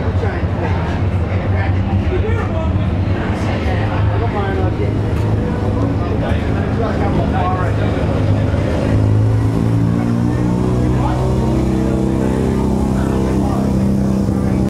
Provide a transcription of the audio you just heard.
Come on, I'll get you.